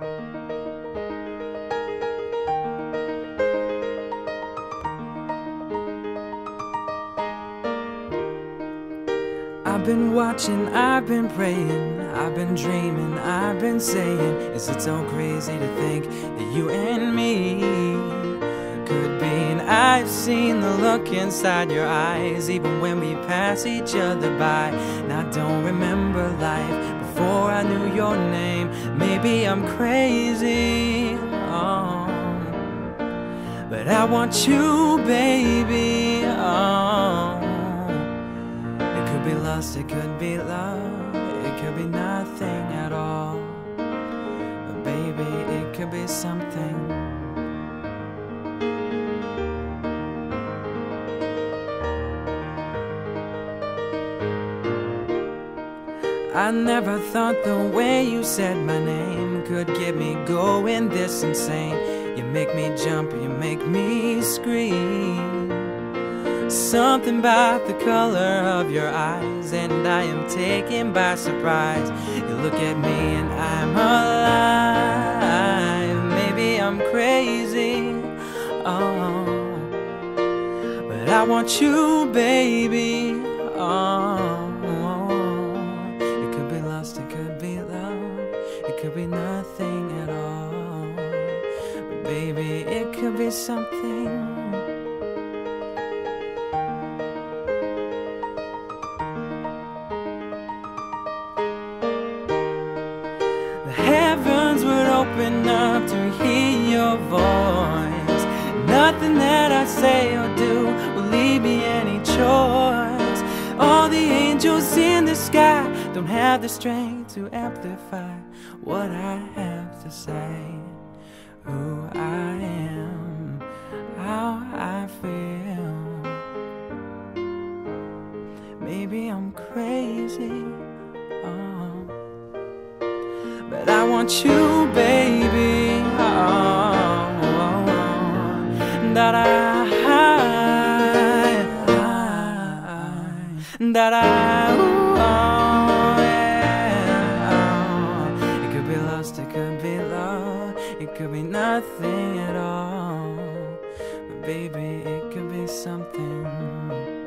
I've been watching, I've been praying, I've been dreaming, I've been saying, is it so crazy to think that you and me could be? And I've seen the look inside your eyes, even when we pass each other by. And I don't remember life before I knew your name. Maybe I'm crazy, oh, but I want you, baby. Oh could be lost, it could be love, it could be nothing at all. But baby, it could be something. I never thought the way you said my name could get me going this insane. You make me jump, you make me scream. Something about the color of your eyes, and I am taken by surprise. You look at me, and I'm alive. Maybe I'm crazy, oh, but I want you, baby. Oh, be lost, it could be love, it could be nothing at all, but baby, it could be something. The heavens would open up to hear your voice. Nothing that I say or do will leave me any choice. All the angels in the sky don't have the strength to amplify what I have to say. Who I am, how I feel. Maybe I'm crazy. Oh. But I want you, baby. Oh. That I, that I. nothing at all. But baby, it could be something.